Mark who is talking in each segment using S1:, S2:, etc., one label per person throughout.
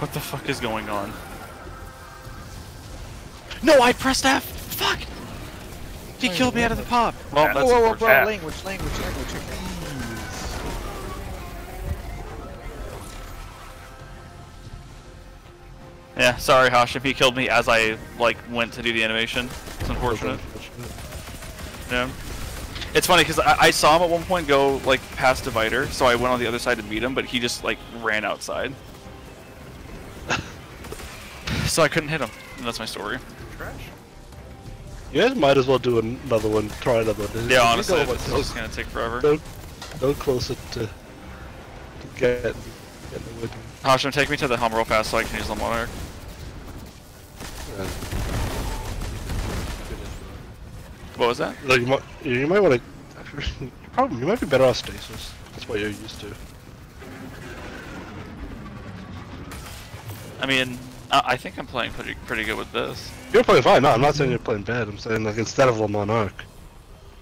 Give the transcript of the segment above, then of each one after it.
S1: What the fuck is going on? No, I pressed F! Fuck! He killed me out of the pop! Well,
S2: Yeah.
S1: that's
S3: whoa, whoa, whoa,
S1: unfortunate.
S3: bro,
S2: Yeah.
S3: language, language, language.
S1: Yeah, sorry, Hashim. He killed me as I like went to do the animation. It's unfortunate. Yeah. It's funny because I, I saw him at one point go like past divider, so I went on the other side to meet him, but he just like ran outside. So I couldn't hit him. And that's my story.
S2: Trash.
S4: You guys might as well do another one. Try another one.
S1: Yeah,
S4: You
S1: honestly,
S4: go
S1: it's
S4: so-
S1: just gonna take forever.
S4: Go, go closer to, to get, get the wood.
S1: Hashim, take me to the helm real fast so I can use the monarch. What was that?
S4: like you might, you might want to. You probably you might be better off stasis. That's what you're used to.
S1: I mean, I, I think I'm playing pretty pretty good with this.
S4: You're playing fine. No, I'm not saying you're playing bad. I'm saying like instead of a monarch,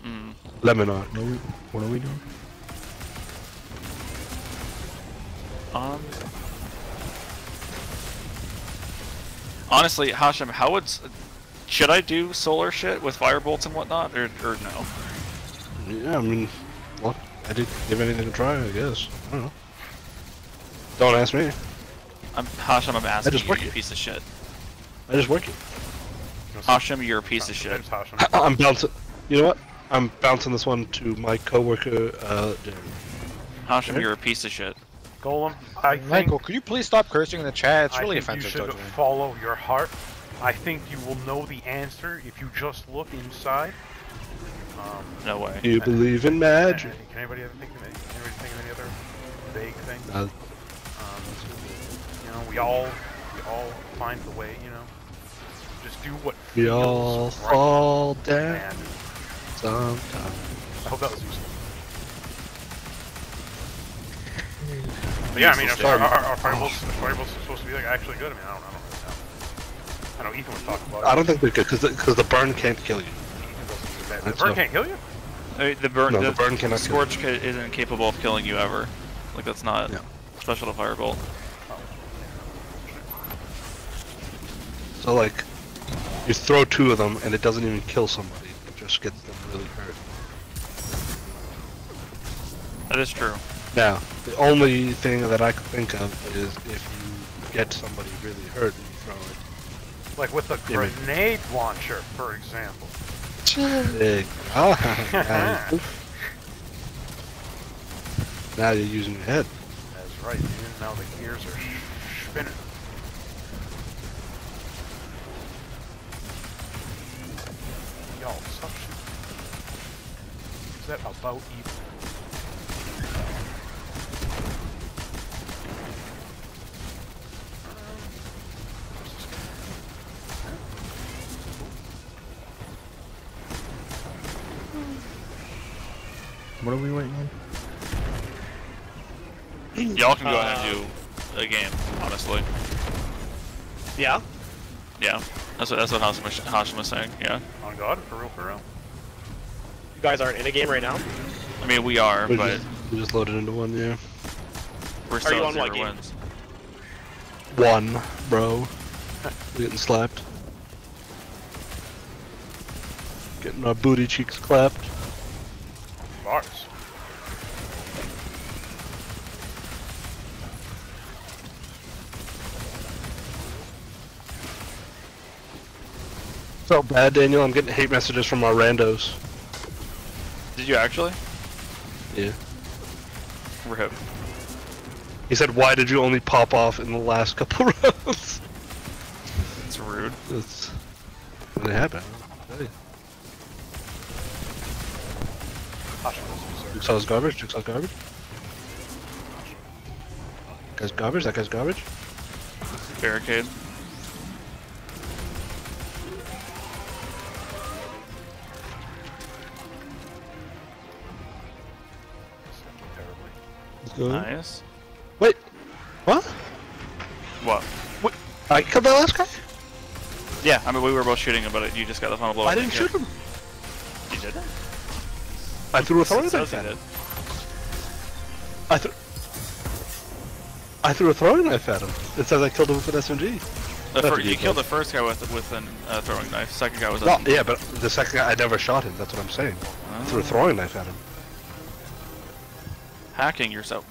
S1: Mm.
S4: lemon arc.
S5: What are we, what are we doing?
S1: Um. Honestly, Hashim, how would should I do solar shit with fire bolts and whatnot, or or no?
S4: Yeah, I mean, well, I did give anything a try. I guess. I don't know. Don't ask me.
S1: I'm Hashim. I'm asking
S4: just
S1: you,
S4: work
S1: you
S4: it.
S1: piece of shit.
S4: I just work it.
S1: Hashim, you're a piece of shit.
S2: It's Hashim.
S4: I'm bouncing. You know what? I'm bouncing this one to my coworker. Uh, Jeremy.
S1: Hashim,
S4: Okay.
S1: you're a piece of shit.
S2: Golem, I think,
S3: Michael, could you please stop cursing in the chat? It's
S2: I
S3: really
S2: think
S3: offensive,
S2: you should
S3: Dojo.
S2: follow your heart. I think you will know the answer if you just look inside. Um,
S1: No way.
S4: Do you believe in magic?
S2: Can anybody ever think of any, can anybody think of any other vague thing?
S4: Uh,
S2: you know, we all we all find the way. You know, just do what
S4: we
S2: feels
S4: all
S2: right.
S4: fall down
S2: And
S4: sometime.
S2: I hope that was useful. Hmm. But yeah, I mean,
S1: Useful
S2: our,
S4: stuff.
S2: our, our fireballs, fireballs are supposed to be like actually good. I mean, I don't, I don't really know. I know Ethan was talking about.
S4: I
S2: it.
S4: don't think they could, because because the burn can't kill you.
S2: Ethan doesn't use that. The
S4: That's
S2: bird can't kill you.
S1: I mean, the burn,
S4: No,
S1: the,
S4: the burn cannot kill
S1: scorch isn't capable of killing you ever. Like that's not
S4: Yeah.
S1: special to firebolt.
S4: So like, you throw two of them and it doesn't even kill somebody. It just gets them really hurt.
S1: That is true.
S4: Now, the only thing that I can think of is if you get somebody really hurt and you throw it.
S2: Like with a
S4: Yeah, man.
S2: grenade launcher, for example.
S4: Big. Ah, now you're using your head.
S2: That's right, dude. Now the gears are spinning. That about even? Where's this guy?
S5: What are we waiting on?
S1: Y'all can go
S4: Uh,
S1: ahead and do a game, honestly.
S6: Yeah.
S1: Yeah, that's what that's what Hashim Hashim was saying. Yeah,
S2: On God, for real, for real.
S6: You guys aren't in a game right now.
S1: I mean we are,
S4: We
S1: but
S4: just, we just loaded into one, yeah.
S1: we're
S6: you
S1: still
S6: on
S1: zero
S6: what game?
S1: wins.
S4: One, bro. We're getting slapped. Getting our booty cheeks clapped.
S2: Bars.
S4: felt bad, Daniel. I'm getting hate messages from our randos.
S1: Did you actually?
S4: Yeah.
S1: Rip.
S4: He said, "Why did you only pop off in the last couple rounds?"
S1: It's rude.
S4: It's it happened.
S2: Berserkers.
S4: Jigsaw's garbage. Jigsaw's garbage. Guy's garbage. That guy's garbage.
S1: Barricade.
S4: Let's.
S1: Nice.
S4: Wait. What?
S1: What?
S4: I killed that last guy.
S1: Yeah, I mean we were both shooting him, but you just got the final blow.
S4: I didn't shoot him.
S1: You didn't?
S4: I threw a throwing knife at him. I threw. I threw a throwing knife at him. It says I killed him with an SMG.
S1: The you killed the first guy with with an uh, throwing knife. Second guy was.
S4: Well,
S1: a,
S4: yeah, but the second guy, I never shot him. That's what I'm saying. I threw a throwing knife at him.
S1: Hacking yourself.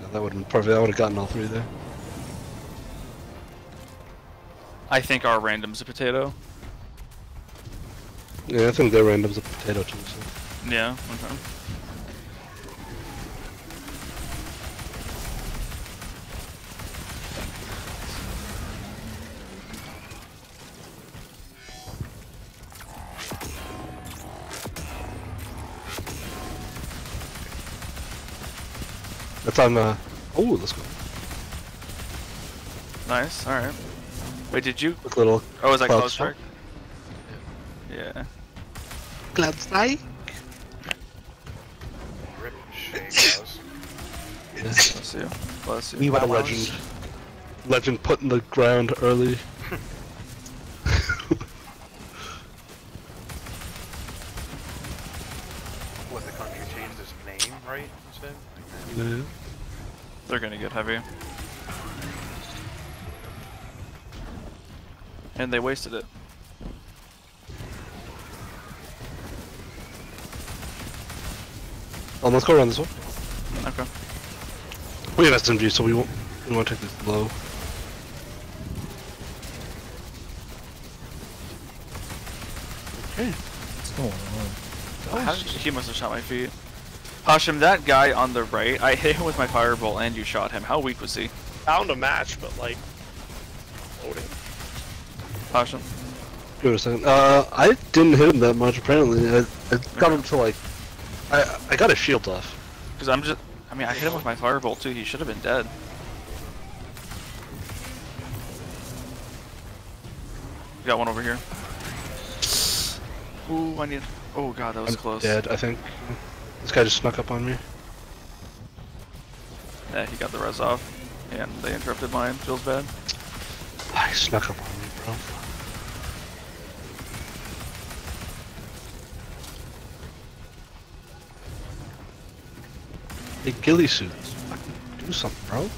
S4: Yeah, That would have probably I would have gotten all three there.
S1: I think our random's a potato.
S4: Yeah, I think their random's a potato too. So.
S1: Yeah. Okay.
S4: That's on. Uh... Oh, let's go.
S1: Nice. All right. Wait, did you?
S4: Quick little
S1: Oh, was that
S4: Cloud
S1: close
S4: strike?
S1: strike? Yeah.
S4: cloud strike.
S2: Rip shake.
S1: Bless you. Bless you.
S4: We want a legend. Legend put in the ground early.
S2: What the country changed its name, right? Instead.
S4: Yeah.
S1: They're gonna get heavy. And they wasted it.
S4: Um, let's go around this one.
S1: Okay.
S4: We have SMG, so we won't. We want to take this low. Okay.
S5: What's going on?
S1: How did he must have shot my feet. Hashim, that guy on the right, I hit him with my fireball and you shot him. How weak was he?
S6: Found a match, but like loading.
S1: Hashim?
S4: Give it a second. Uh, I didn't hit him that much. Apparently, I, I got him to like. I I got his shield off.
S1: Because I'm just. I mean, I hit him with my fireball too. He should have been dead. We got one over here. Ooh, I need. Oh god, that was
S4: I'm
S1: close.
S4: dead. I think. This guy just snuck up on me.
S1: Yeah, he got the res off. And they interrupted mine. Feels bad.
S4: Ah, He snuck up on me, bro. Hey, ghillie suits. Fucking do something, bro.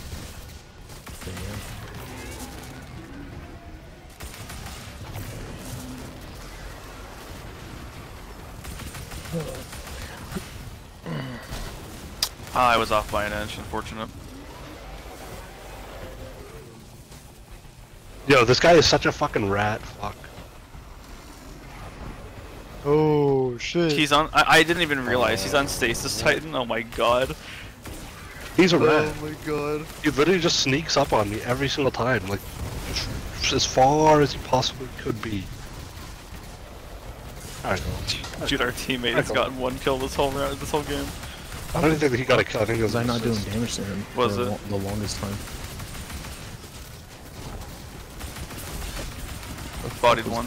S1: I was off by an inch. Unfortunate.
S4: Yo, this guy is such a fucking rat. Fuck.
S3: Oh shit.
S1: He's on. I, I didn't even realize he's on Stasis oh. Titan. Oh my god.
S4: He's a
S3: oh
S4: rat.
S3: Oh my god.
S4: He literally just sneaks up on me every single time, like as far as he possibly could be. Alright,
S1: Dude, our teammate has gotten one kill this whole round, this whole game.
S4: I don't think that he got a kill. I think it was
S5: Was I not doing damage to him
S1: Was
S5: for
S1: it?
S5: lo- the longest time?
S1: Bodied one.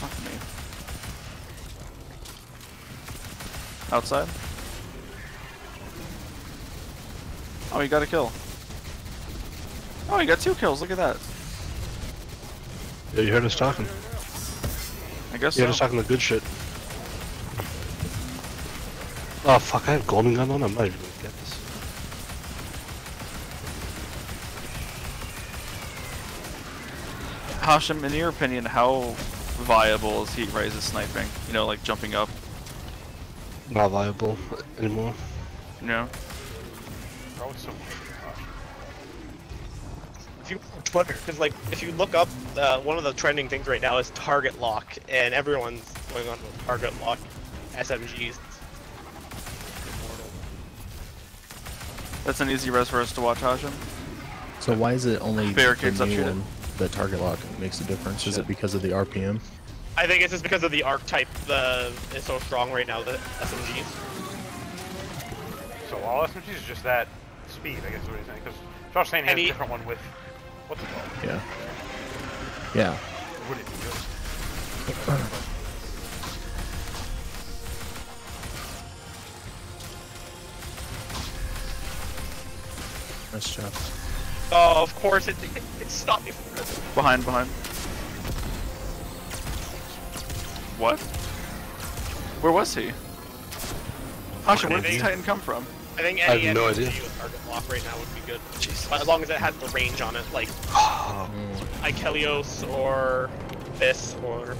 S1: Fuck me. Outside? Oh, he got a kill. Oh, he got two kills. Look at that.
S4: Yeah, you heard us talking.
S1: I guess
S4: You
S1: so.
S4: heard us talking the good shit. Oh fuck, I have golden gun on? I'm not even gonna get this.
S1: Hashim, in your opinion, how viable is Heat Rises sniping? You know, like jumping up,
S4: Not viable anymore.
S1: you know?
S2: Bro, it's
S6: If you Twitter, because like if you look up, uh, one of the trending things right now is target lock, and everyone's going on with target lock SMGs.
S1: That's an easy res for us to watch, Hashim.
S5: So why is it only
S1: Barricades
S5: the
S1: up
S5: new
S1: shit.
S5: one, the target lock makes a difference? Is
S1: Shit.
S5: it because of the RPM?
S6: I think it's just because of the archetype the is so strong right now, the SMGs.
S2: So all SMGs is just that speed, I guess is what he's saying. Because Josh saying he has
S6: And
S2: a different one with what's it called?
S5: Yeah. Yeah.
S2: Would it be just?
S5: Nice job.
S6: Oh, of course it it, it stopped me from
S1: Behind, behind. What? Where was he? Hasha, where did
S6: Maybe.
S1: the Titan come from?
S6: I think
S4: I have no
S6: SMG
S4: idea.
S6: with target lock right now would be good.
S1: Jesus.
S6: As long as it has the range on it, like. Ikelos or this, or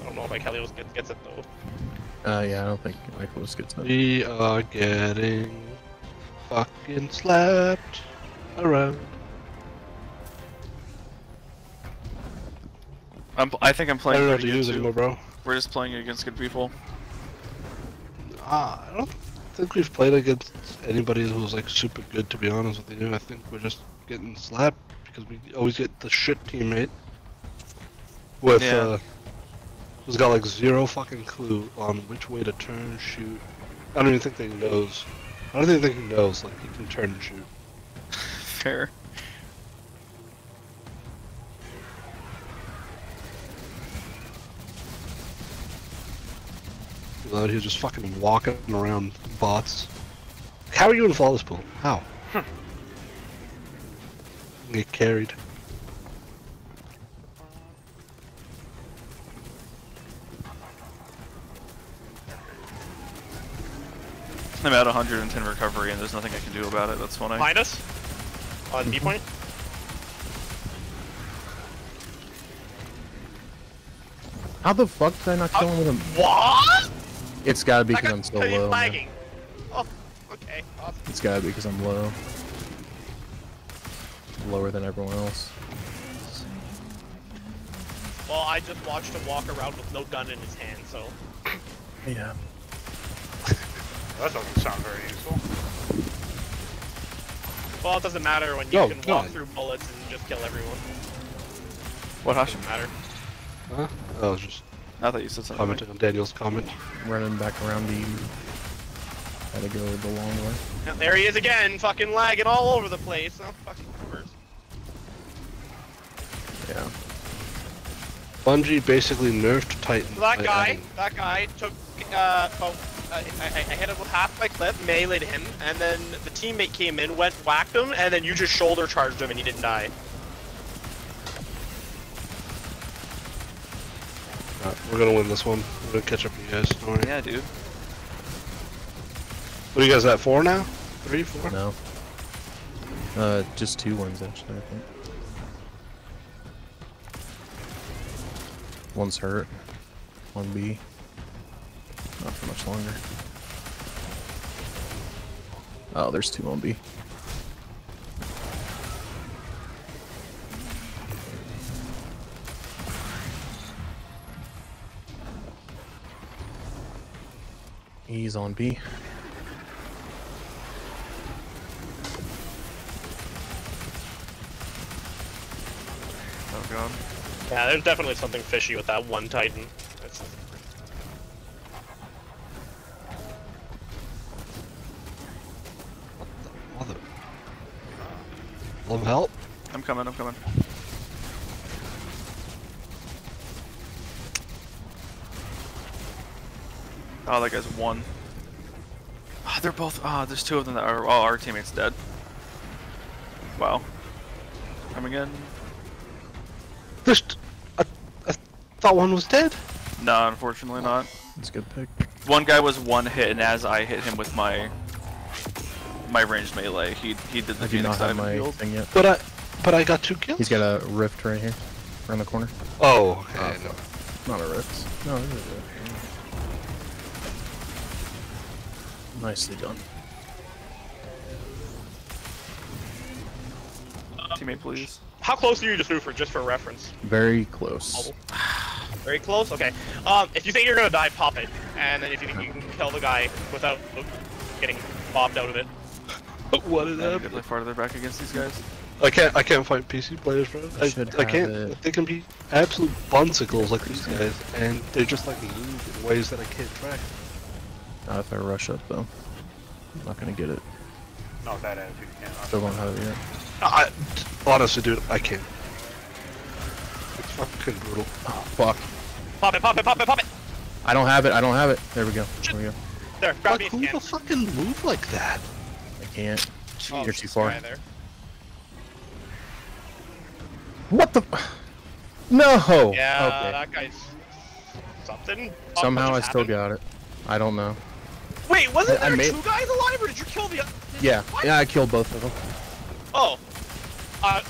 S6: I don't know if Ikelos gets, gets it though.
S5: Uh, yeah, I don't think Ikelos gets it.
S4: we are getting fucking slapped around.
S1: I'm, I think I'm
S4: I
S1: playing
S4: don't know how to use it anymore, bro.
S1: We're just playing against good people.
S4: Uh, I don't think we've played against anybody who's like super good. To be honest with you, I think we're just getting slapped because we always get the shit teammate with
S1: Yeah.
S4: uh, who's got like zero fucking clue on which way to turn, shoot. I don't even think he knows. I don't even think he knows like he can turn and shoot.
S1: Fair.
S4: Out here just fucking walking around bots. How are you in the flawless pool? How? Hmm. Get carried.
S1: I'm at 110 recovery and there's nothing I can do about it. That's funny.
S6: Behind us on B mm-hmm. point.
S5: How the fuck did I not kill him with him?
S6: What?
S5: It's gotta be because I'm so
S6: he's
S5: low. man.
S6: Oh, okay. Awesome.
S5: It's gotta be because I'm low. Lower than everyone else.
S6: Well, I just watched him walk around with no gun in his hand, so.
S5: Yeah.
S2: That doesn't sound very useful.
S6: Well, it doesn't matter when you
S4: No,
S6: can
S4: no.
S6: walk through bullets and just kill everyone.
S1: What, Hasha?
S6: Doesn't matter.
S4: Huh? I was just
S1: I thought you said something.
S4: commenting on Daniel's comment.
S5: Running back around the. Gotta go the long way.
S6: Now, there he is again, fucking lagging all over the place. Oh, fucking course.
S5: Yeah.
S4: Bungie basically nerfed Titan.
S6: So that
S4: by
S6: guy,
S4: adding-
S6: that guy took, uh, about, uh, I, I I hit him with half my clip, meleeed him, and then the teammate came in, went whacked him, and then you just shoulder charged him and he didn't die.
S4: Alright, we're gonna win this one. We're gonna catch up to you guys. Don't worry.
S1: Yeah, dude.
S4: What are you guys at? Four now? Three, four?
S5: No. Uh, just two ones actually. I think. One's hurt. One B. Not for much longer. Oh, there's two on B. He's on B.
S1: Oh god.
S6: Yeah, there's definitely something fishy with that one Titan. It's,
S4: Mother. Love help?
S1: I'm coming, I'm coming. Oh, that guy's one. Ah, they're both. Ah, there's two of them that are. Oh, our teammate's dead. Wow. Coming in.
S4: This. I, I thought one was dead.
S1: No, unfortunately not.
S5: That's a good pick.
S1: One guy was one hit, and as I hit him with my my ranged melee, he he did the
S5: I do not
S1: Phoenix
S5: have
S1: Diamond
S5: my
S1: field.
S5: thing yet.
S4: But I. But I got two kills.
S5: He's got a rift right here, around the corner.
S4: Oh, okay.
S5: Uh,
S4: no.
S5: Not a rift. No, it is a rift. Nicely done.
S1: Teammate, please.
S6: how close are you to Super, just for reference?
S5: Very close.
S6: Very close? Okay. Um, if you think you're gonna die, pop it. And then if you think you can kill the guy without getting bobbed out of it.
S4: What did
S1: Yeah,
S4: that?
S1: good play farther back against these guys.
S4: I can't. I can't fight PC players, bro. I,
S5: Should
S4: I can't.
S5: it.
S4: They can be absolute bunsicles like these guys, and they're just like move in ways that I can't track.
S5: Not if I rush up though. I'm not gonna get it.
S2: Not that attitude, you can't.
S5: Still don't have it yet.
S4: I, honestly, dude, I can't. It's fucking brutal.
S5: Oh fuck.
S6: Pop it, pop it, pop it, pop it!
S5: I don't have it. I don't have it. There we go. There we go.
S6: There, grab
S4: Like,
S6: me
S4: who
S6: you can.
S4: will fucking move like that?
S5: I can't.
S6: Oh,
S5: You're too far.
S6: There.
S5: What the? No.
S6: Yeah,
S5: Okay.
S6: that guy's something.
S5: Somehow I
S6: just
S5: still got it. I don't know.
S6: Wait, wasn't
S5: I- I
S6: there
S5: made-
S6: two guys alive, or did you kill the? oth-
S5: Yeah,
S6: What?
S5: yeah, I killed both of them.
S6: Oh. Uh,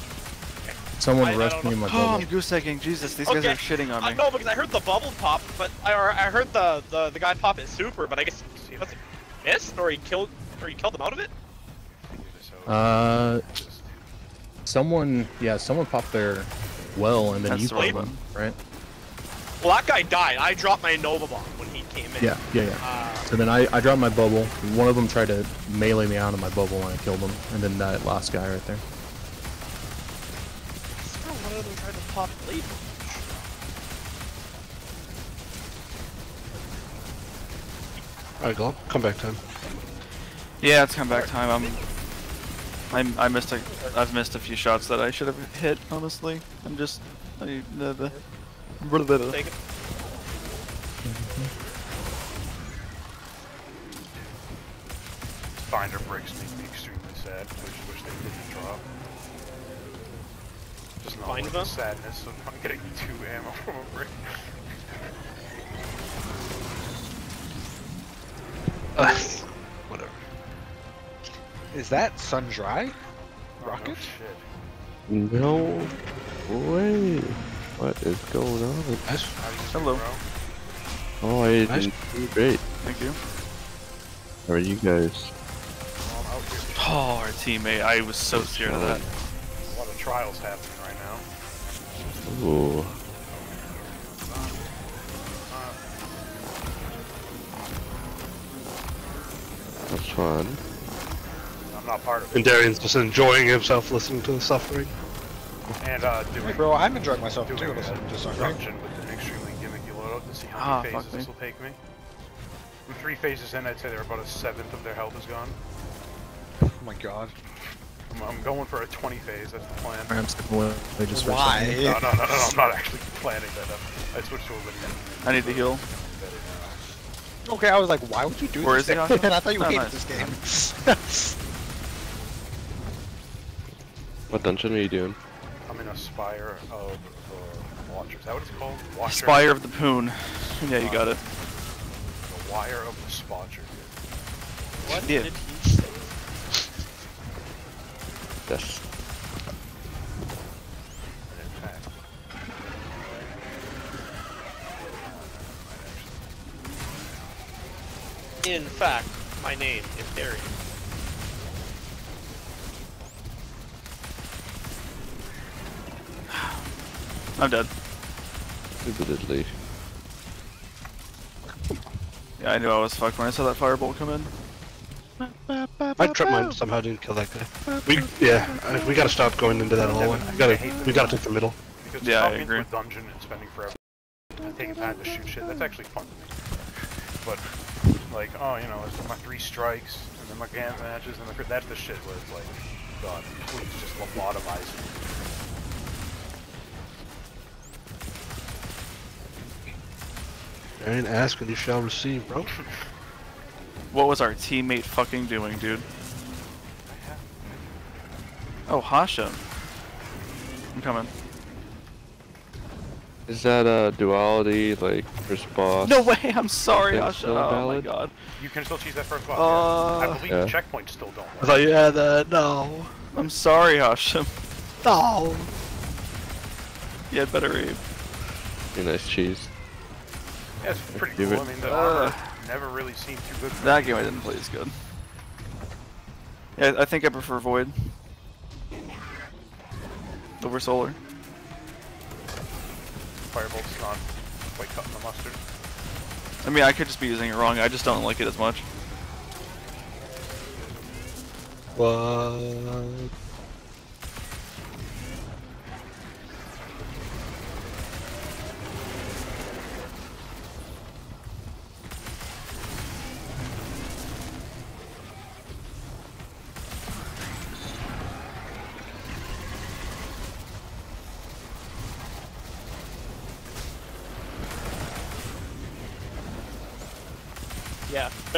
S5: Someone
S6: I- I
S5: rushed
S6: don't
S5: me in my
S1: Oh,
S5: bubble.
S1: I'm goose egging. Jesus, these guys are shitting on
S6: I
S1: me.
S6: no, because I heard the bubble pop, but I I heard the the, the guy pop it super, but I guess he was it missed or he killed or he killed him out of it.
S2: Figure this out.
S5: Uh, someone, yeah, someone popped their well, and then
S1: That's
S5: you
S1: the
S5: killed
S1: right
S5: them, right?
S6: Well, that guy died. I dropped my Nova Bomb when he came in.
S5: Yeah, yeah, yeah.
S6: Uh,
S5: So then I, I dropped my bubble. One of them tried to melee me out of my bubble, and I killed him. And then that last guy right there.
S6: I one of them tried to pop blade.
S4: Alright, go. Come back time.
S1: Yeah, it's comeback time. I'm. I'm. I missed a. I've missed a few shots that I should have hit. Honestly, I'm just. I, the, the,
S6: Take it.
S2: Binder bricks make me extremely sad. I just wish they didn't drop. Just not
S6: Bind
S2: worth
S6: them?
S2: the sadness of not getting two ammo from a brick.
S3: Whatever. Is that sun dry?
S2: Oh,
S3: Rocket?
S2: No shit.
S7: No way. What is going on?
S4: Nice.
S2: How
S1: Hello.
S2: bro?
S7: Oh, I
S4: Nice.
S7: didn't do great.
S1: Thank you.
S7: How are you guys?
S1: Oh, our teammate. I was so scared of that.
S2: A lot of trials happening right now.
S7: Ooh. That's fun.
S2: I'm not part of it.
S4: And Darion's just enjoying himself listening to the suffering.
S2: And uh, doing,
S3: Hey, bro, I'm enjoying myself
S2: doing
S3: too.
S2: a
S3: Listening to suffering.
S2: dungeon with an extremely gimmicky loadout to see how
S1: Ah,
S2: many
S1: fuck
S2: phases this will take me. I'm three phases in, I'd say they're about a seventh of their health is gone.
S3: Oh my god.
S2: I'm, I'm going for a 20 phase, that's the plan.
S5: I'm skipping away just for a second.
S2: No,
S3: Why?
S2: no, no, no, I'm not actually planning that. I switched to a linear.
S1: I need to heal.
S3: Okay, I was like, why would you do
S1: Where
S3: this?
S1: is he,
S3: thing? And I thought you
S1: Oh,
S3: hated
S1: nice.
S3: this game.
S7: What dungeon are you doing?
S2: I'm in a spire of the Watcher. Is that what it's called? Watcher?
S1: Spire of the Poon. Yeah, you uh, got it.
S2: The Wire of the Spotcher.
S6: What
S1: Yeah.
S6: did he say?
S2: In fact,
S6: my name is Darion.
S1: I'm dead.
S7: Admittedly.
S1: Yeah, I knew I was fucked when I saw that firebolt come in.
S4: My trip mine somehow didn't kill that guy. We yeah, we gotta stop going into that hallway. We gotta we gotta take the middle.
S2: because
S1: Yeah, I agree.
S2: into a dungeon and spending forever taking time to shoot shit, that's actually fun to me. But, like, oh, you know, it's my three strikes, and then my Gant matches, and the, that's the shit where it's like, God, please just lobotomize me.
S4: Darion, ask and you shall receive, bro.
S1: What was our teammate fucking doing, dude? Oh, Hasha. I'm coming.
S7: Is that a duality, like, first boss?
S1: No way! I'm sorry,
S7: Think
S1: Hasha.
S7: so,
S1: Oh my god.
S2: You can still cheese that first boss.
S1: Uh,
S2: yeah. I believe
S7: Yeah.
S2: the checkpoints still don't work.
S4: I thought you had that. No.
S1: I'm sorry, Hasha.
S4: No.
S1: You had better aim.
S7: Be nice cheese.
S2: Yeah, it's pretty
S7: Give
S2: cool.
S7: it-
S2: I mean, the
S1: Uh,
S2: armor never really seemed too good for
S1: That
S2: me.
S1: game I didn't play as good. Yeah, I think I prefer Void. Over Solar.
S2: Firebolt's not quite cutting the mustard.
S1: I mean, I could just be using it wrong. I just don't like it as much.
S4: What?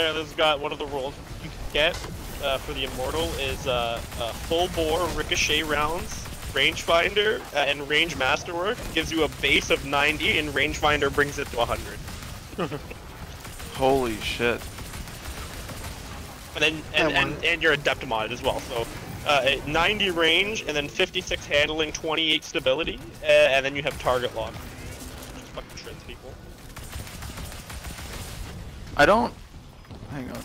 S6: Yeah, there, this got one of the rolls you can get uh, for the Immortal is uh, uh, full bore ricochet rounds rangefinder uh, and range masterwork gives you a base of 90, and rangefinder brings it to 100.
S1: Holy shit.
S6: And then and, and, and your adept mod as well. So uh, 90 range, and then 56 handling, 28 stability, uh, and then you have target lock. Just fucking shreds people.
S1: I don't. Hang on.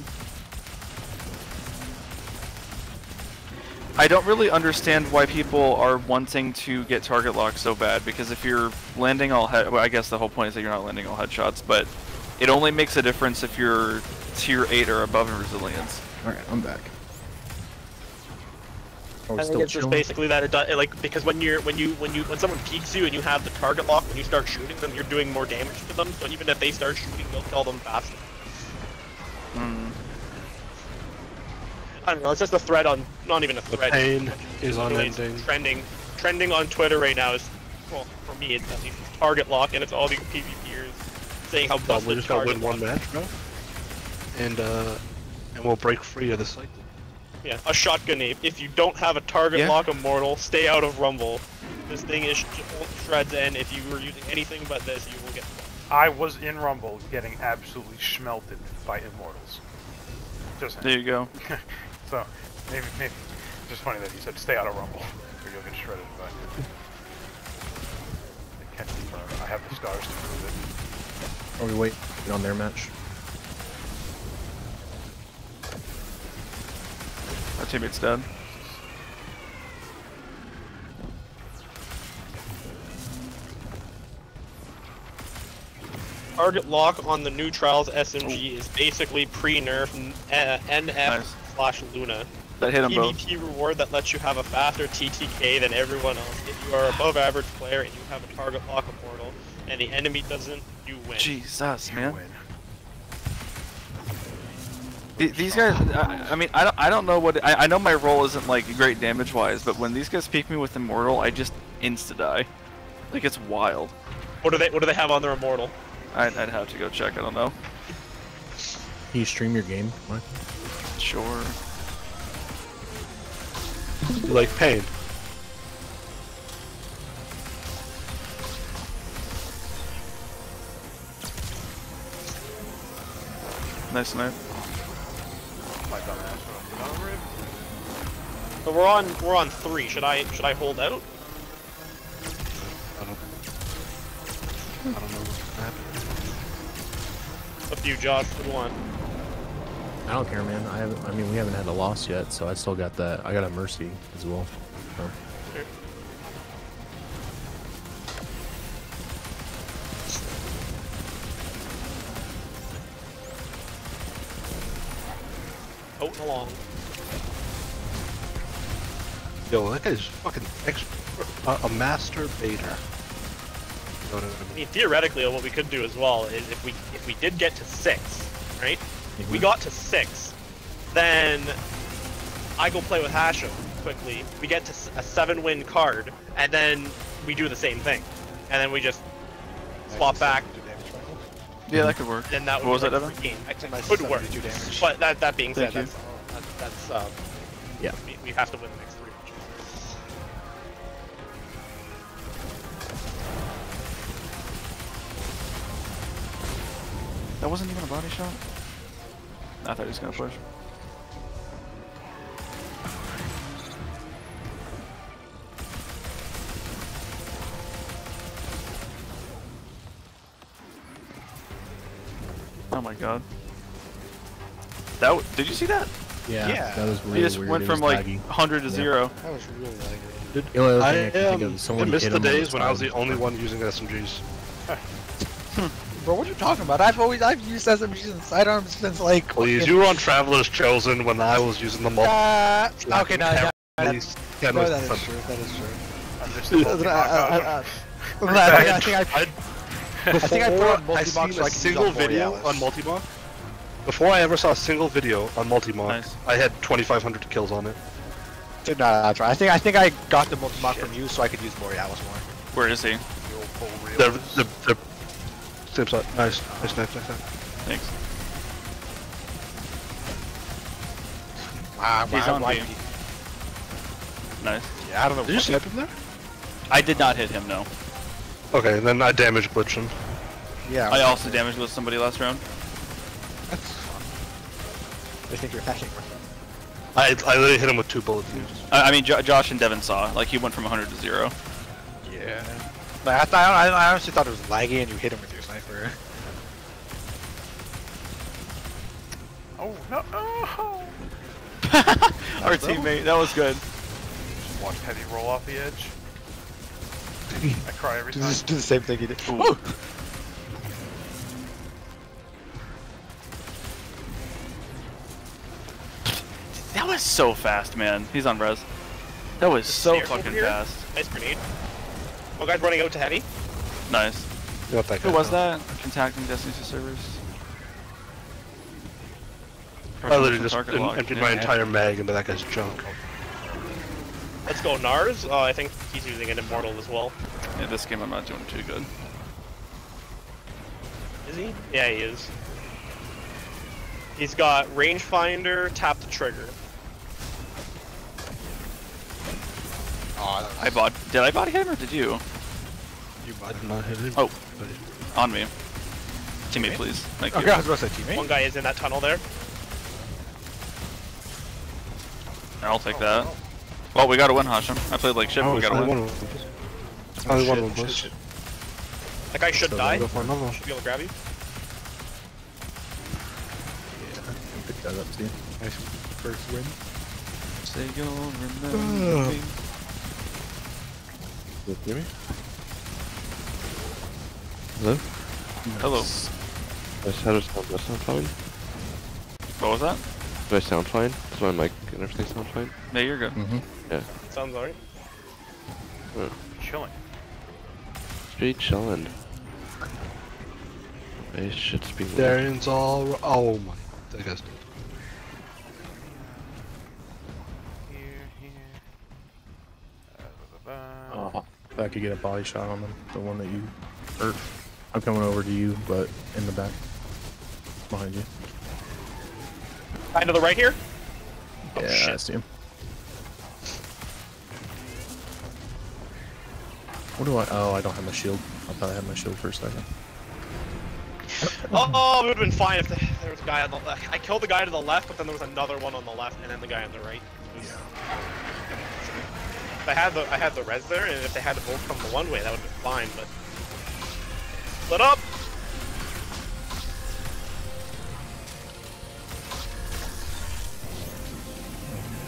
S1: I don't really understand why people are wanting to get target lock so bad because if you're landing all head, well, I guess the whole point is that you're not landing all headshots, but it only makes a difference if you're tier eight or above in resilience.
S5: All right, I'm back. Oh, we're
S6: I think
S5: still
S6: it's just basically that it does, it, like because when you're when you when you when someone peeks you and you have the target lock when you start shooting them you're doing more damage to them so even if they start shooting you'll kill them faster. I don't know it's just a thread on not even a thread.
S4: The pain is
S6: Literally, it's
S4: unending.
S6: Trending trending on Twitter right now is well for me it's at least target lock and it's all these PvPers saying how
S4: But
S6: busted
S4: we just gotta
S6: target
S4: win one match, bro. And uh, and we'll break free of the cycle.
S6: Yeah, a shotgun ape. If you don't have a target
S1: Yeah.
S6: lock immortal, stay out of Rumble. This thing is sh- shreds, and if you were using anything but this, you will get.
S2: I was in Rumble getting absolutely schmelted by Immortals. Just
S1: There you go.
S2: so maybe maybe it's just funny that you said stay out of Rumble or you'll get shredded by. It can confirm. I have the scars to prove it.
S5: Are we waiting on their match?
S1: My teammate's dead.
S6: Target lock on the new Trials SMG is basically pre-nerf uh, NF
S1: Nice.
S6: Slash Luna.
S1: That hit him both.
S6: PvP reward that lets you have a faster TTK than everyone else. If you are above average player and you have a target lock immortal, and the enemy doesn't, you win.
S1: Jesus, man.
S2: win.
S1: These guys, I, I mean, I don't, I don't know what, I, I know my role isn't like great damage wise, but when these guys peek me with Immortal, I just insta die. Like it's wild.
S6: What do they What do they have on their immortal?
S1: I'd, I'd have to go check, I don't know.
S5: Can you stream your game, Mike?
S1: Sure.
S4: You Like pain.
S1: Nice snipe.
S2: My dumb ass. Rip.
S6: So we're on we're on three. Should I should I hold out?
S4: I don't. I don't know what's gonna happen.
S6: A few Josh would want.
S5: I don't care, man. I haven't. I mean, we haven't had a loss yet, so I still got that. I got a mercy as well. So.
S6: Toting along.
S4: Yo, that guy's fucking expert, a, a master baiter. You know what I
S6: I
S4: mean?
S6: mean, theoretically, what we could do as well is if we if we did get to six, right? If we got to six, then I go play with Hashem quickly. We get to a seven-win card, and then we do the same thing, and then we just swap back.
S1: Yeah, that could work.
S6: Then that would
S1: What was
S6: be
S1: that, Evan?
S6: It could work.
S3: 72 damage.
S6: But that that being said,
S1: you.
S6: that's that's, that's um,
S5: Yeah.
S6: we, we have to win the next three matches.
S1: That wasn't even a body shot? I thought he was gonna push. Oh my god. That w- did you see that?
S5: Yeah,
S3: Yeah.
S5: that was really
S1: He
S5: really
S1: just
S5: weird.
S1: went from like
S5: laggy.
S1: 100 to
S5: Yeah.
S1: 0.
S3: That was really laggy.
S4: Did,
S5: The only other
S4: I,
S5: thing I can think
S4: um,
S5: of someone
S4: I missed
S5: hit
S4: the days when I was the only one using SMGs.
S3: Bro, what are you talking about? I've always I've used SMGs and sidearms since like.
S4: Please,
S3: fucking-
S4: you were on Traveler's Chosen when I was using the multi.
S3: Uh, okay, no, no, no,
S4: Please, Ken
S3: no, that is true. That is true.
S2: I'm just
S3: I, think I,
S4: I,
S3: I think I put on
S4: I
S3: multi-box
S4: seen
S3: so I
S4: a single
S3: use on
S4: video
S3: Borealis.
S4: on Multimog. Before I ever saw a single video on Multimog,
S1: Nice.
S4: I had 2,500 kills on it.
S3: No, that's right. I think I think I got the multi-mock from you so I could use Borealis more.
S1: Where is he?
S2: The old full reel.
S4: They're, they're, they're same side. Nice, nice, nice, nice. nice.
S1: Thanks.
S3: Wow,
S1: He's
S3: wow,
S1: on
S3: why-
S1: me. Nice.
S3: Yeah, I don't know.
S4: Did you snipe him there?
S1: I did not hit him, no.
S4: Okay, then I damage glitched him.
S3: Yeah.
S1: I also damaged with somebody last round.
S3: That's fun. They think you're hacking.
S4: I I literally hit him with two bullet wounds.
S1: I, I mean, jo Josh and Devin saw. Like, he went from 100 to 0.
S3: Yeah. Like, I, thought, I, I honestly thought it was laggy and you hit him with your sniper.
S2: Oh no! Oh.
S1: Our teammate, that was good.
S2: Just watch Heavy roll off the edge. I cry every time.
S3: this, do the same thing he did.
S1: Ooh.
S3: Ooh.
S1: That was so fast, man. He's on res. That was so fucking fast.
S6: Nice grenade. One guy's running out to heavy.
S1: Nice.
S4: You got that
S1: Who was
S4: now.
S1: that? Contacting Destiny 2 servers.
S4: I literally just em-
S1: lock.
S4: emptied
S1: Yeah.
S4: my entire mag into that guy's junk.
S6: Let's go Nars. Oh, I think he's using an immortal as well.
S1: Yeah, this game I'm not doing too good.
S6: Is he? Yeah, he is. He's got rangefinder, tap the trigger.
S3: Oh, that
S1: I bought. Did I body him or did you?
S3: you
S4: I
S3: bud.
S4: did not hit him.
S1: Oh. On me. Teammate, please. Thank you.
S3: Okay, I was about to say teammate.
S6: One guy is in that tunnel there.
S1: I'll take oh, that. Well, we gotta win, Hashem. I played like shit, but
S4: Oh,
S1: we gotta win.
S4: one of them. It's only one of them.
S6: That guy should
S5: So
S6: die.
S4: Go for another one.
S6: Should be able to grab you.
S5: I'll pick that up too.
S3: Nice first win.
S1: Say you'll remember me.
S5: You hear me?
S7: Hello?
S1: Hello.
S7: Do I sound, sound, do I sound fine?
S1: What was that?
S7: Do I sound fine? Does my mic and everything sound fine?
S1: Yeah, you're good.
S5: Mm-hmm. Yeah.
S6: Sounds alright.
S2: Chilling.
S7: Straight chillin'. Base shit's being
S4: Darion's all. Oh my. That guy's dead.
S2: Here, here. Ba, ba, ba.
S5: Oh, if I could get a body shot on them, the one that you hurt. I'm coming over to you, but in the back. Behind you.
S6: Guy to the right here. Oh,
S5: yeah, I
S6: shit.
S5: see him. What do I? Oh, I don't have my shield. I thought I had my shield for a second.
S6: Oh, it would have been fine if the, there was a guy on the left. I killed the guy to the left, but then there was another one on the left, and then the guy on the right. Was- If I had the I had the res there, and if they had to both come the one way, that would have been fine. But split up.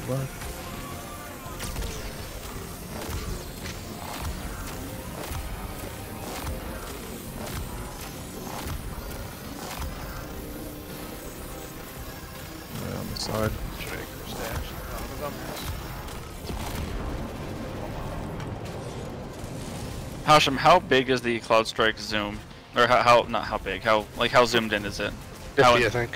S5: What? On the side.
S2: Traeger stash. Out of the dumbass.
S1: Hashem, how big is the Cloud Strike zoom? Or how, how not how big, how like how zoomed in is it? How,
S4: 50, I think.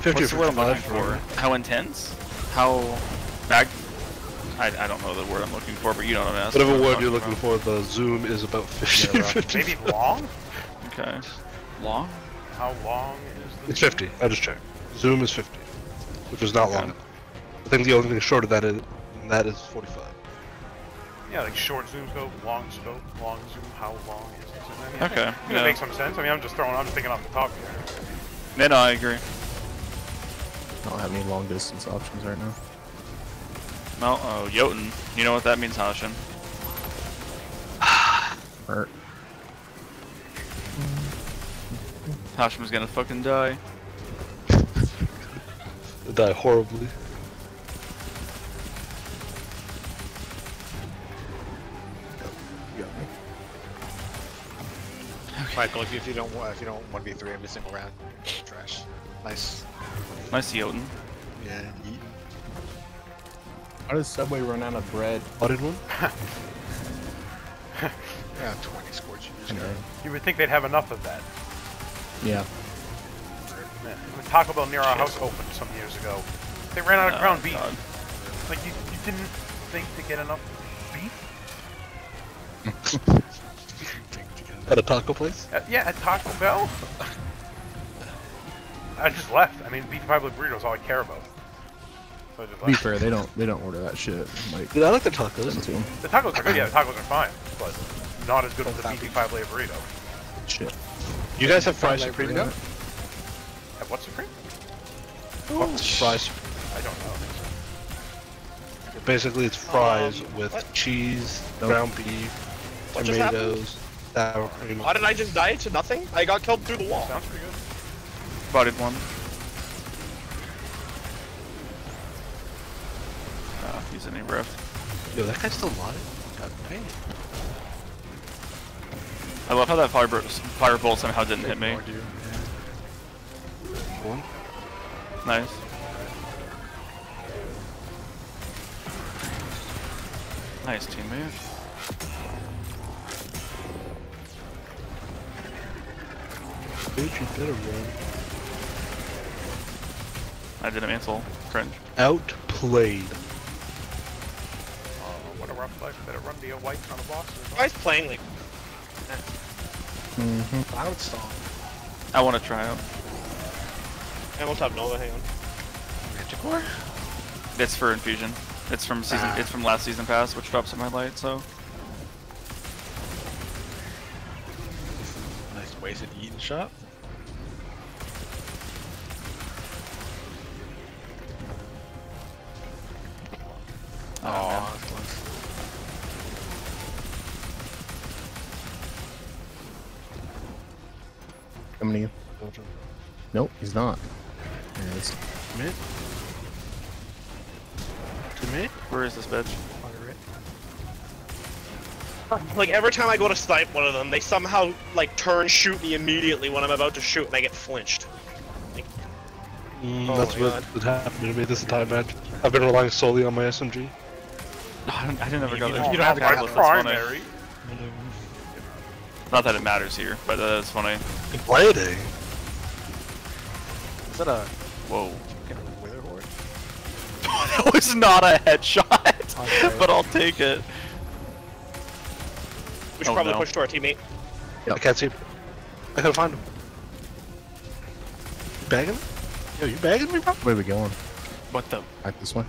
S4: 50
S1: what's the word I'm looking for? How intense? How mag I, I don't know the word I'm looking for, but you know what I'm asking.
S4: Whatever
S1: what
S4: word you're
S1: talking
S4: looking for, the zoom is about 50.
S5: Yeah,
S4: 50.
S2: Maybe long?
S1: Okay. Long?
S2: How long is the
S4: It's 50. I just checked. Zoom is 50, which is not long
S1: Okay.
S4: enough. I think the only thing shorter of that is that is 45.
S2: Yeah, like short zoom scope, long scope, long zoom, how long is this? I mean, I
S1: Okay,
S2: think
S1: yeah.
S2: It makes some sense. I mean, I'm just throwing, I'm just thinking off the top here.
S1: Yeah, no, I agree.
S5: I don't have any long distance options right now.
S1: No, oh, uh, Jotun. You know what that means, Hashem.
S5: Hurt.
S1: Hashem's gonna fucking die.
S4: Die horribly.
S3: Michael, if you, if you don't want, if you don't want to be three every single round, trash. Nice.
S1: Nice Jotun.
S3: Yeah. Yeet.
S5: How does Subway run out of bread?
S4: What did one?
S3: Yeah, 20 scorch.
S5: Okay.
S2: You would think they'd have enough of that.
S5: Yeah.
S2: Yeah. When Taco Bell near our house opened some years ago, they ran out of
S1: Oh,
S2: ground beef.
S1: God.
S2: Like, you, you didn't think to get enough beef?
S4: At a taco place?
S2: At, yeah, at Taco Bell? I just left. I mean, beef public burrito is all I care about. So I just
S5: To be
S2: like-
S5: fair, they don't they don't order that shit. Like,
S4: Dude, I like the tacos.
S5: to 'em.
S2: The tacos are good, yeah, the tacos are fine, but not as good as the BT5 layer burrito.
S5: Shit.
S4: You guys have fries
S3: Like
S4: supreme
S3: burrito?
S4: yet?
S2: Have what supreme?
S4: What's fries?
S2: I don't know.
S4: Basically, it's fries
S6: Um,
S4: with
S6: what?
S4: cheese,
S5: Nope.
S4: ground beef,
S6: What just happened?
S4: tomatoes, sour cream.
S6: Why did I just die to nothing? I got killed through the wall.
S2: Sounds pretty good.
S1: Bodied one. Uh, he's in a rift.
S4: Yo, that guy's still alive? God dang.
S1: I love how that fire, fire bolt somehow didn't hit me.
S4: One.
S1: Nice. Nice teammate.
S4: Dude, you better run.
S1: I did a mantle. Cringe.
S4: Outplayed.
S2: Uh, what a rough life. Better run the white on the boss.
S6: Guys playing like
S5: Mm-hmm.
S3: Cloud Storm.
S1: I want to try out.
S6: I almost have Nova. Hang on.
S3: Manticore?
S1: It's for infusion. It's from season.
S3: Ah.
S1: It's from last season pass, which drops in my light. So
S3: Nice wasted eating shot.
S5: Not. There he is.
S4: Mid? To me?
S1: where is this bitch?
S6: Like every time I go to snipe one of them, they somehow like turn shoot me immediately when I'm about to shoot, and I get flinched.
S4: Mm,
S6: Oh
S4: that's what
S6: God.
S4: what happened to me this entire match. I've been relying solely on my SMG.
S1: I didn't, I didn't ever go
S2: You
S1: there.
S2: don't
S3: You don't have to go
S1: Regardless,
S3: that
S1: that's funny.
S2: primary.
S1: Not that it matters here, but uh, it's funny.
S4: Play it, eh?
S3: Is that a
S1: Whoa.
S3: fucking Witherhoard?
S1: that was not a headshot, but I'll take it.
S6: We should
S1: Oh,
S6: probably
S1: no.
S6: push to our teammate.
S4: I can't see him. I gotta find him. You bagging me? Yo, you bagging me, bro?
S5: Where are we going?
S1: What the?
S5: Back this way?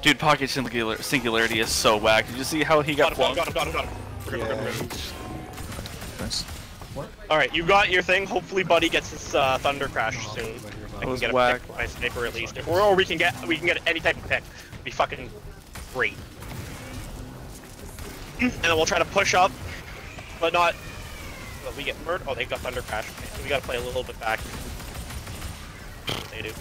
S1: Dude, Pocket Singular Singularity is so whack. Did you see how he got
S6: Got him, got him, got him, got him, got him. We're good, we're good, we're good.
S5: Nice.
S6: Alright, you got your thing. Hopefully Buddy gets his uh, Thundercrash soon. I can
S1: was
S6: get a
S1: whack.
S6: pick by sniper at least. Or, or we can get we can get any type of pick. Be fucking great. And then we'll try to push up, but not. Well, we get murdered. Oh, they got Thundercrash. Okay, we gotta play a little bit back. They do.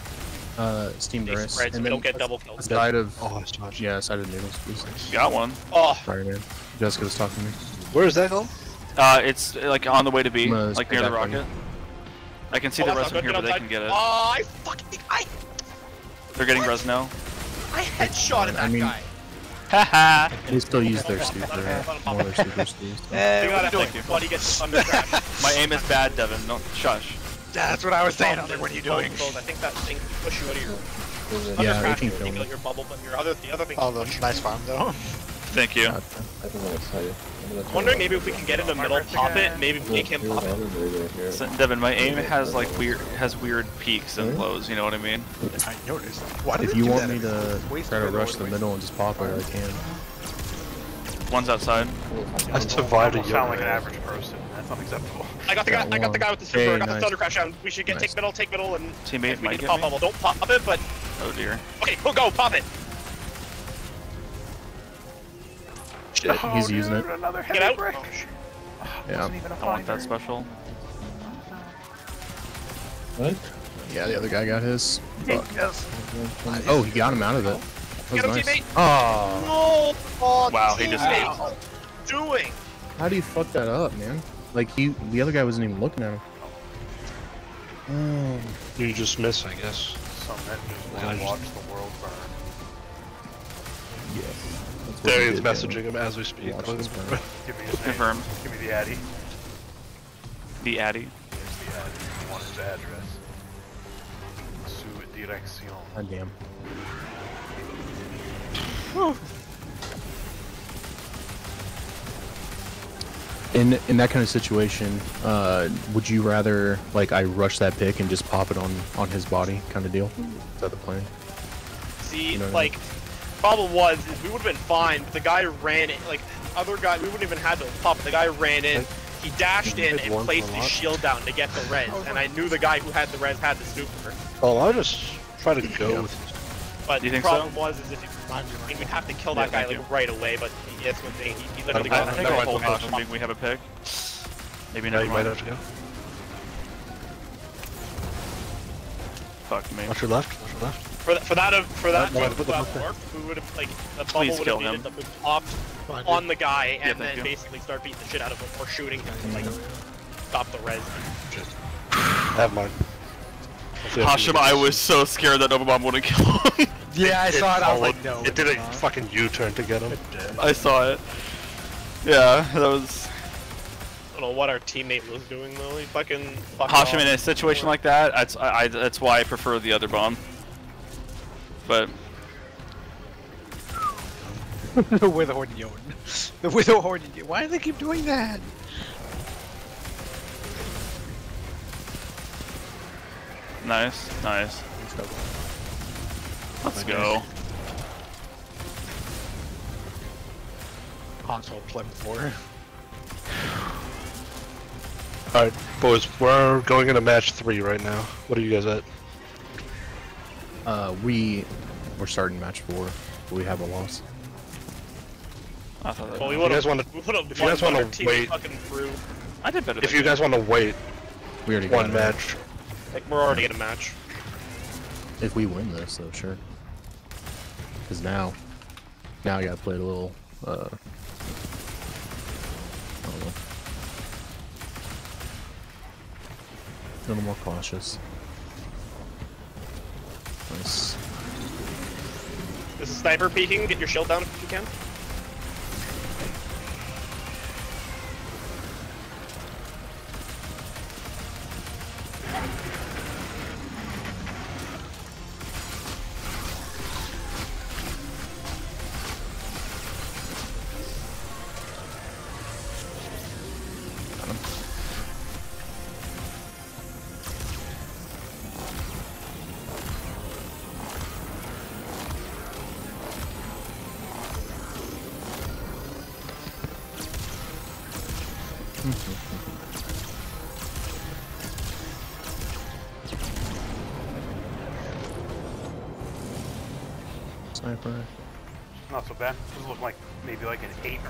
S5: Uh, Steam
S6: They
S5: Burris.
S6: spread so we don't get double kills.
S5: Side of.
S4: Oh, it's
S5: Yeah, side of noodles, please.
S1: Got one.
S6: Oh,
S5: Sorry, man. Jessica was talking to me.
S4: Where is that home?
S1: Uh, it's like on the way to B,
S5: I'm
S1: like near the
S5: back on
S1: rocket. I can see
S6: oh
S1: the
S6: that's
S1: res from here, but they can get it.
S6: Oh, I fucking I
S1: They're getting
S6: what?
S1: res now.
S6: I headshotted that
S5: I mean-
S6: guy.
S1: Haha.
S5: They still use their super. One of their supers to use.
S3: Eh, what are you doing?
S6: think gets
S1: My aim is bad, Devin. Don't shush.
S3: That's what I was saying. I was like, what are you doing?
S6: I think that thing can push you out of your
S5: Yeah,
S6: Thunder
S5: they
S6: Crash
S5: can
S6: will
S5: kill
S6: take
S5: me.
S6: out your bubble, but your other the other thing.
S3: Oh, the
S6: push you.
S3: nice farm though.
S1: Thank you.
S8: I think I'm gonna tell you. I'm gonna
S6: I'm
S8: tell
S6: wondering maybe if we can get in the middle, pop it, maybe make him pop it.
S8: it.
S1: So, Devin, my aim has like weird has weird peaks and lows. You know what I mean?
S3: I noticed. Why did
S5: If you want me to try to rush the middle and just pop it, I can.
S1: One's outside.
S4: I survived a
S2: Almost sound like an average person. That's unacceptable.
S6: I got the guy. I got the guy with the super. I got the
S5: nice.
S6: Thundercrash down. We should get take middle, take middle, and
S1: Teammate
S6: if we
S1: might
S6: need to
S1: get
S6: pop
S1: me.
S6: bubble. Don't pop it, but
S1: Oh dear.
S6: okay, we'll go pop it.
S5: Shit, oh, he's using it.
S2: Another
S6: Get
S2: heavy
S6: out.
S2: brick.
S6: Oh, shit.
S5: Yeah.
S2: Wasn't even a
S1: I want that special.
S8: What?
S5: Yeah, the other guy got his. Fuck.
S2: Yes.
S5: Oh, he got him out of it. That
S6: Get him,
S5: was nice.
S6: teammate.
S5: Oh,
S6: Oh,
S1: Wow, he just
S6: teammate. What doing?
S5: how do you fuck that up, man? Like he, the other guy wasn't even looking at him. Um, oh,
S4: You just miss, I guess.
S2: Some men just want to watch the world burn.
S5: yeah. That's what
S4: There
S5: he
S4: he is
S5: did, man.
S4: messaging him as we speak.
S5: Watch this
S4: at-
S2: Give me his name.
S1: Confirmed.
S2: Give me the Addy.
S1: The Addy.
S2: Here's the Addy. I want his address. Su dirección.
S5: God damn. In in that kind of situation, uh, would you rather like I rush that pick and just pop it on on his body, kind of deal? Is that the plan?
S6: See,
S5: You know what I
S6: like, problem was is we would have been fine, but the guy ran it. Like, other guy, we wouldn't even have to pop. The guy ran in, he dashed in and placed his shield down to get the res, and I knew the guy who had the res had the super.
S4: Oh, I'll just try to go with
S6: But
S1: You
S6: the
S1: think
S6: problem
S1: so?
S6: was is if you, I mean, we'd have to kill
S1: Yeah,
S6: that guy like
S1: you.
S6: right away. But he, that's one thing. He, he literally
S1: I,
S6: got
S1: I think
S4: Never
S1: I'll
S4: mind,
S1: hold
S4: never
S1: off
S4: mind.
S1: when we have a pick. Maybe
S4: Yeah, you might have to go.
S1: Fuck me.
S4: Watch your left. Watch your left.
S6: For that uh, for that of for that
S4: No, no,
S6: to
S4: put
S6: have worked, uh, we would have like the bubble would
S1: kill
S6: have
S1: him.
S6: needed to move
S3: Fine,
S6: on the guy and
S1: thank
S6: then
S1: you.
S6: basically start beating the shit out of him or shooting him to like stop the res.
S4: Have mine.
S1: Hashim, I was so scared that Nova Bomb wouldn't kill him.
S3: Yeah, I saw it. I was like, no.
S4: It did
S3: it's
S4: a
S3: not.
S4: fucking U-turn to get him.
S1: I saw it. Yeah, that was
S6: I don't know what our teammate was doing though. He fucking fucked
S1: Hashim
S6: off.
S1: in a situation like that. That's I, I that's why I prefer the other bomb. But
S3: the Witherhoard Yodin. The Witherhoard Yodin. Why do they keep doing that?
S1: nice, nice. Let's go.
S3: Console Plem 4.
S4: Alright, boys, we're going into match three right now. What are you guys at?
S5: Uh, we we're starting match four, we have a loss.
S1: I thought that.
S6: Well, we
S4: you guys wanna-
S6: we
S4: if you guys wanna
S6: but our teammate
S4: wait-
S6: fucking through.
S1: I did better.
S4: If
S1: than
S4: you guys want to wait
S5: We already
S4: one
S5: got it.
S4: match,
S6: Like we're already in a match.
S5: If we win this, though, sure. Because now, now I gotta play a little. Uh, I don't know. A little more cautious. Nice.
S6: This is sniper peeking. Get your shield down if you can.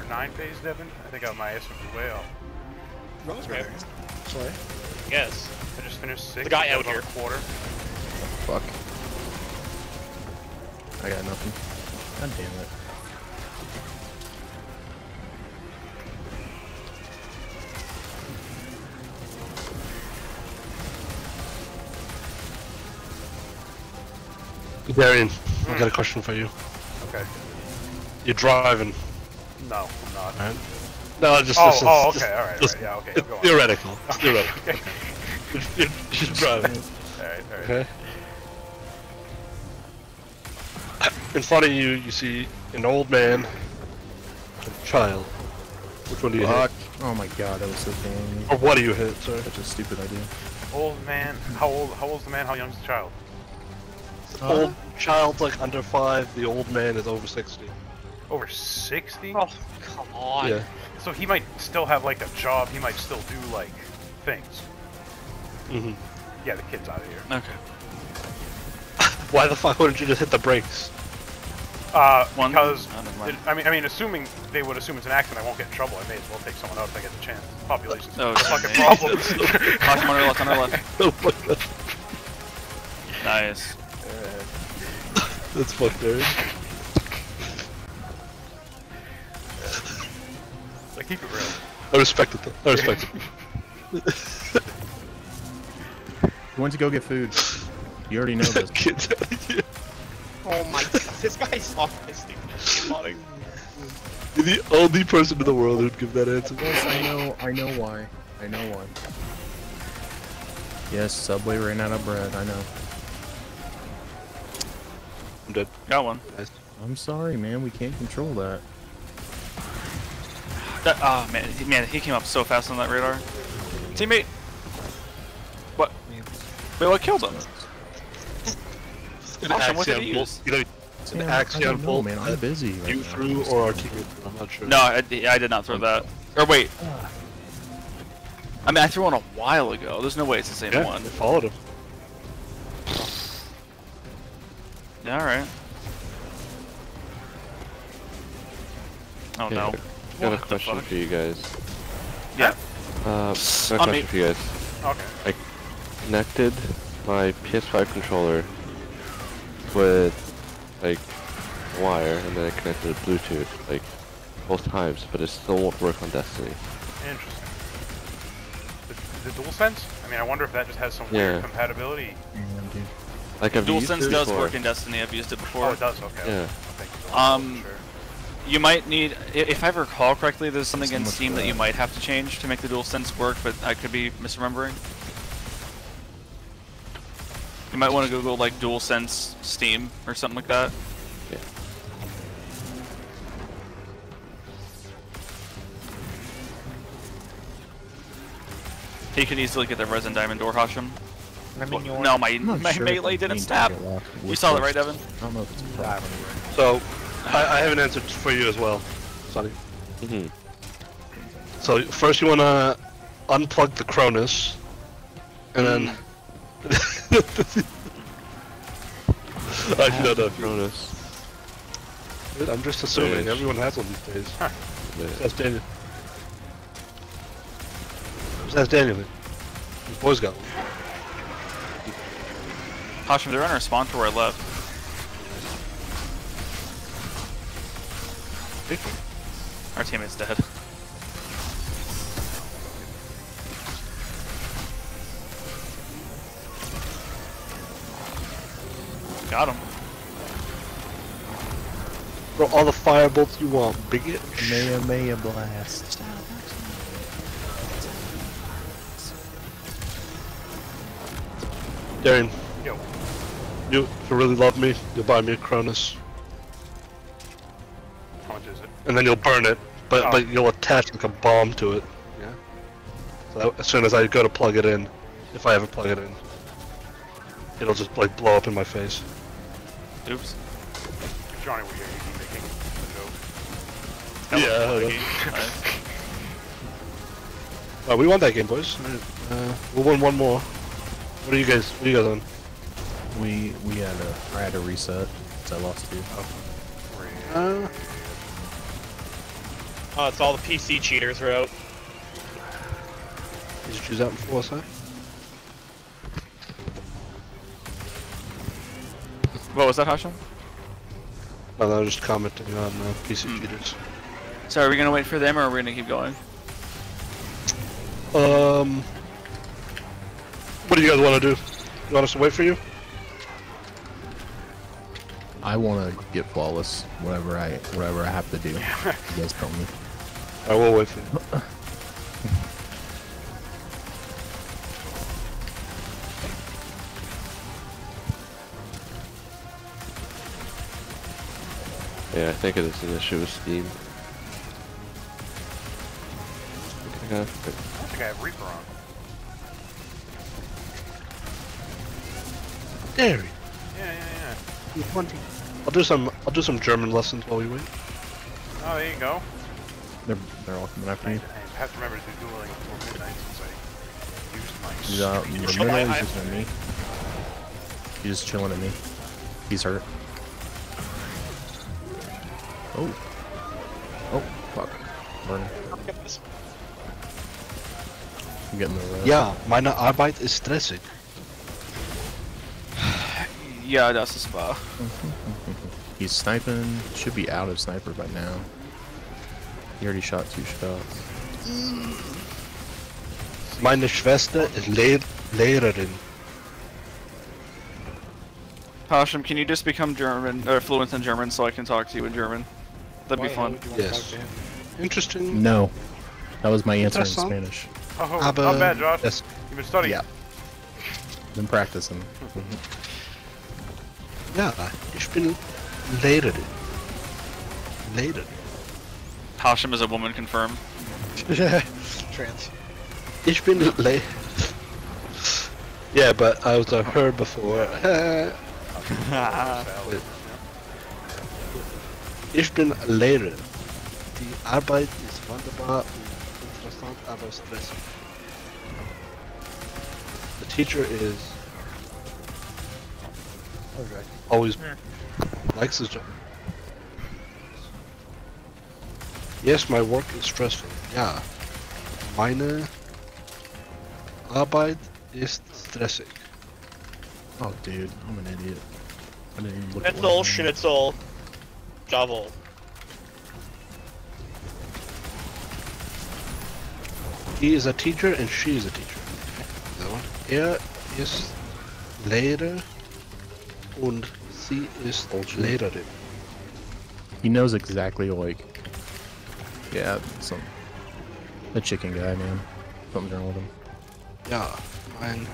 S2: Nine phase, Devin. I think I got my SMG way up.
S3: Rosemary. Sorry.
S6: Yes.
S2: I just finished six.
S6: The guy out
S2: was on
S6: here.
S2: quarter.
S5: Fuck. I got nothing. God damn it.
S4: Darion, I hmm. got a question for you.
S2: Okay.
S4: You're driving,
S2: No, I'm not.
S4: right? No, just
S2: Oh,
S4: this is
S2: oh, okay,
S4: just-
S2: alright,
S4: just-
S2: alright, yeah, okay,
S4: It's
S2: go on.
S4: theoretical. It's theoretical.
S2: Okay.
S4: You're, you're driving.
S2: Alright, alright.
S4: Okay. In front of you, you see an old man, a child. Which one do you
S5: Fuck.
S4: hit?
S5: Oh my god, that was so damn.
S4: Or what do you hit? Sorry.
S5: Such a stupid idea.
S2: Old man. How old? How old's the man? How young's the child?
S4: Old child's like under five. The old man is over sixty.
S2: Over sixty.
S6: Oh, come on.
S4: Yeah.
S2: So he might still have like a job. He might still do like things.
S4: hmm
S2: Yeah, the kid's out of here.
S1: Okay.
S4: Why the fuck wouldn't you just hit the brakes?
S2: Uh,
S1: One-
S2: because
S1: oh,
S2: it- I mean, I mean, assuming they would assume it's an accident, I won't get in trouble. I may as well take someone out if I get the chance. Population's
S1: Oh,
S2: a fucking
S1: okay.
S2: problem.
S1: Hashim on our left, on our left.
S4: Oh my god.
S1: Nice.
S4: That's fucked, Aaron.
S2: Like keep it real.
S4: I respect it though. I respect it.
S5: You went to go get food. You already know this.
S4: Kids.
S6: Oh my god, this guy's autistic. Fucking
S4: You're the only person in the world who'd give that answer.
S5: Yes, I know. I know why. I know why. Yes, Subway ran out of bread. I know.
S4: I'm dead.
S1: Got one.
S5: I'm sorry, man. We can't control that.
S1: That, oh man, he- man, he came up so fast on that radar. Teammate. What? Wait, what killed him? Awesome, what did he
S4: Axion,
S1: use?
S4: You It's an
S5: Yeah, I
S4: Axion
S5: don't know,
S4: bolt
S5: man. I'm busy. Right
S4: you
S5: now.
S4: threw or our teammate threw, I'm not sure.
S1: No, I, I did not throw that. Or wait. I mean, I threw one a while ago. There's no way it's the same
S4: yeah,
S1: one.
S4: they followed him.
S1: Oh, yeah, alright. Oh
S7: Okay,
S1: no.
S7: I got a
S1: What the
S7: question
S1: fuck?
S7: for you guys.
S1: Yeah.
S7: Uh, I got a question
S1: me.
S7: for you guys.
S2: Okay.
S7: I Connected my PS5 controller with like wire, and then I connected it Bluetooth like both times, but it still won't work on Destiny.
S2: Interesting. The, the DualSense? I mean, I wonder if that just has some
S7: Yeah.
S2: weird compatibility.
S5: Yeah.
S7: Like I've used
S1: DualSense does
S7: before.
S1: work in Destiny. I've used it before.
S2: Oh,
S1: before.
S2: it does. Okay.
S7: Yeah.
S2: Thank.
S1: Um,
S2: Sure.
S1: You might need, if I recall correctly, there's something in Steam that you might have to change to make the DualSense work, but I could be misremembering. You might want to Google like DualSense Steam or something like that.
S7: Yeah.
S1: You can easily get the resin diamond door, Hashim.
S3: I mean, you
S1: No, my my
S5: sure
S1: melee didn't
S5: being
S1: snap. You saw that, right, Evan?
S5: I don't know if it's a problem.
S4: So, I, I have an answer for you as well, Sonny.
S7: hmm
S4: So first you wanna unplug the Cronus, and then. I Actually, no, no.
S7: Cronus.
S4: I'm just assuming
S7: Yes.
S4: everyone has one these days.
S7: Yeah.
S4: That's Daniel. That's Daniel. then. The boys got one.
S1: Hashim, they're on our spawn to where I left. Our teammate's dead. Got him.
S4: Throw all the fire bolts you want, bigot.
S5: Maya Maya Blast.
S4: Darren,
S2: Yo.
S4: you, if you really love me, you'll buy me a Cronus, and then you'll burn it, but
S2: Oh.
S4: but you'll attach like a bomb to it. Yeah. So that, as soon as I go to plug it in, if I ever plug it in, it'll just like blow up in my face.
S1: Oops.
S2: If Johnny were here, he'd making a joke.
S1: That was
S4: Yeah,
S1: laggy. Nice.
S4: Uh, we won that game, boys. Uh, we'll win one more. What are you guys? What are you guys on?
S5: We we had a I had a reset. So I lost two.
S4: Uh,
S6: Oh, it's all the PC cheaters are out.
S4: did you choose that before, sir?
S1: What was that, Hashim?
S4: No, no, just commenting on uh, PC
S1: Hmm.
S4: cheaters.
S1: So are we gonna wait for them or are we gonna keep going?
S4: Um, what do you guys want to do? You want us to wait for you?
S5: I want to get flawless. Whatever I whatever I have to do. you guys tell me.
S4: I will wait for you.
S7: Yeah, I think it is an issue with Steam. I got
S2: I don't think I have Reaper on.
S4: Gary,
S2: Yeah, yeah, yeah.
S4: I'll do some. I'll do some German lessons while we wait.
S2: Oh, there you go.
S5: They're they're all coming after
S2: I
S5: you.
S2: have to remember to do dueling before midnight since I used my
S5: He's out in the
S6: Sure,
S5: middle.
S6: I-
S5: He's just at me. He's just chilling at me. He's hurt. Oh. Oh, fuck. Burning. I'm getting the red.
S4: Ja, meine Arbeit ist stressig.
S1: Yeah, that's a spot.
S5: He's sniping. Should be out of sniper by now. He already shot two shots.
S4: Meine Schwester ist Lehr Lehrerin.
S1: Hashim, can you just become German or fluent in German so I can talk to you in German? That'd be fun.
S4: Uh, yes. Interesting.
S5: No. That was my answer in Spanish.
S2: Oh, oh,
S4: Aber
S2: not bad, Josh.
S4: das-
S2: You've been studying.
S5: Yeah. Been practicing.
S4: Ja, ich bin Lehrerin. Lehrerin.
S1: Hashim is a woman confirmed. Yeah.
S3: Trans.
S4: Ich bin Le. Yeah, but I was a her before. Ich bin Lehrer. Die Arbeit ist wunderbar und interessant, aber stressig. The teacher is
S3: Okay.
S4: always likes his job. Yes, my work is stressful. Ja. Meine Arbeit ist stressig.
S5: Oh, dude, I'm an idiot. I didn't even look at
S6: Schnitzel,
S5: what I mean.
S6: schnitzel, shovel.
S4: He is a teacher and she is a teacher. That one. Er ist Lehrer und sie ist Lehrerin.
S5: He knows exactly like. Yeah, some. The chicken guy, man. Something's wrong with him.
S4: Ja, mein,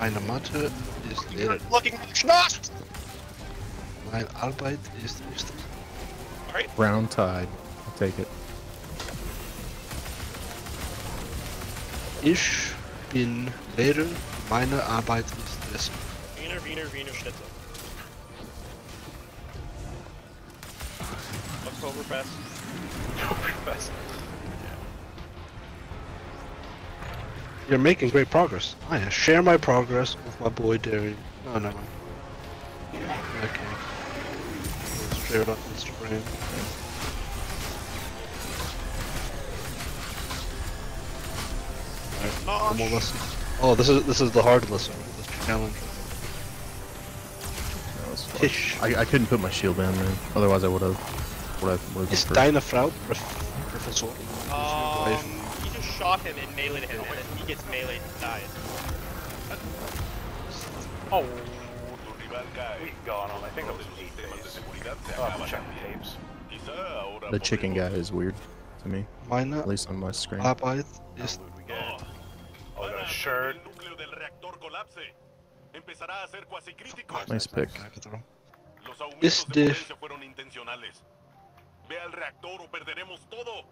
S4: meine Mathe ist Lehrerin.
S6: Looking for the schnoz!
S4: Meine Arbeit ist wichtig.
S5: Brown tide. I'll take it.
S4: Ich bin Lehrer, meine Arbeit ist stressig.
S6: Wiener, Wiener, Wiener Schnitzel. Oktoberfest.
S2: Best.
S4: You're making great progress. Oh, I share my progress with my boy Derry. No, no. Okay. Let's share it on Instagram. Alright, one more lesson. Oh, this is this is the hard lesson. This challenge.
S5: That was fun.
S4: Tisch.
S5: I, I couldn't put my shield down, man. Otherwise, I would have. Would have. Would
S4: Ist
S5: have.
S4: deine Frau Prof
S6: Um, he just shot him and meleeed him, and then he gets meleeed and dies.
S2: Oh, we gone on. I think it was eight days. I'll have to check the.
S5: The chicken guy is weird to me,
S4: Why not?
S5: at least on my screen.
S4: Arbeit ist
S2: What? Oh, we got a shirt.
S5: Nice pick.
S4: Ist de
S9: Ve al reactor o perderemos todo.